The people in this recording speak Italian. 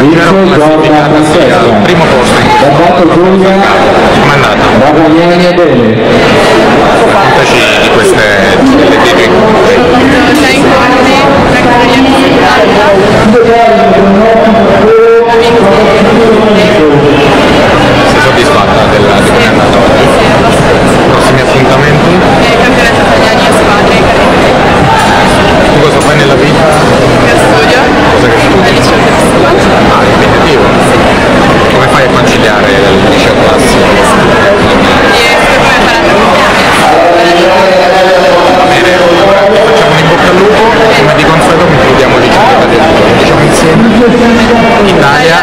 Tirano classificata sia al primo posto. In questo mandato. Italia